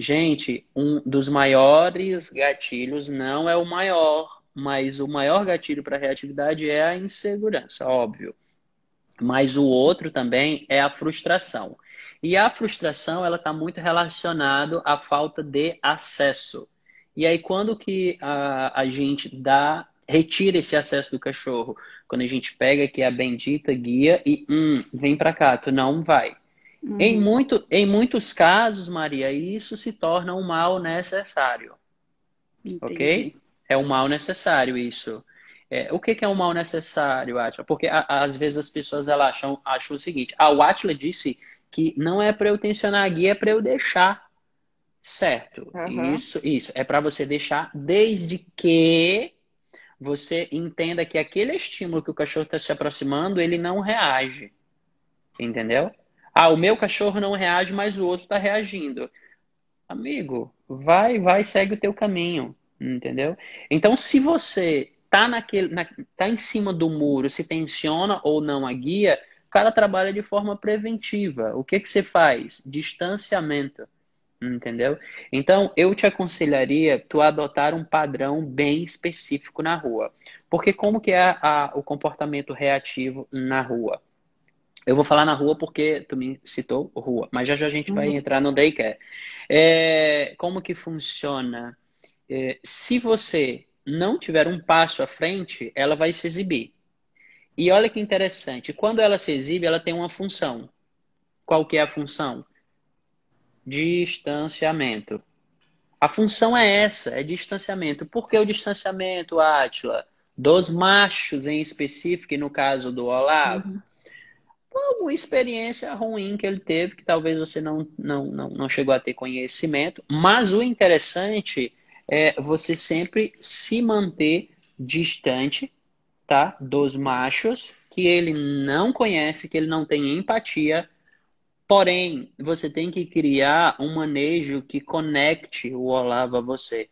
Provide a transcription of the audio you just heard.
Gente, um dos maiores gatilhos não é o maior, mas o maior gatilho para reatividade é a insegurança, óbvio. Mas o outro também é a frustração. E a frustração, ela está muito relacionada à falta de acesso. E aí, quando que a, a gente dá, retira esse acesso do cachorro? Quando a gente pega aqui a bendita guia e, hum, vem para cá, tu não vai. Uhum. Em, muito, em muitos casos, Maria, isso se torna um mal necessário. Entendi. Ok? É um mal necessário isso. É, o que, que, é um mal necessário, Atila? Porque a, às vezes as pessoas elas acham, acham o seguinte: ah, o Atila disse que não é para eu tensionar a guia, é para eu deixar. Certo. Uhum. Isso, isso. É para você deixar desde que você entenda que aquele estímulo que o cachorro está se aproximando, ele não reage. Entendeu? Ah, o meu cachorro não reage, mas o outro está reagindo. Amigo, vai, vai, segue o teu caminho. Entendeu? Então, se você tá naquele, na, tá em cima do muro, se tensiona ou não a guia, o cara trabalha de forma preventiva. O que, que você faz? Distanciamento. Entendeu? Então, eu te aconselharia tu adotar um padrão bem específico na rua. Porque como que é a, o comportamento reativo na rua? Eu vou falar na rua porque tu me citou rua, mas já já a gente uhum. vai entrar no daycare. É, como que funciona? É, se você não tiver um passo à frente, ela vai se exibir. E olha que interessante, quando ela se exibe, ela tem uma função. Qual que é a função? Distanciamento. A função é essa, é distanciamento. Por que o distanciamento, Átila? Dos machos em específico, e no caso do Olavo? Uhum. Uma experiência ruim que ele teve, que talvez você não, não, não, não chegou a ter conhecimento. Mas o interessante é você sempre se manter distante tá? Dos machos que ele não conhece, que ele não tem empatia. Porém, você tem que criar um manejo que conecte o Olavo a você.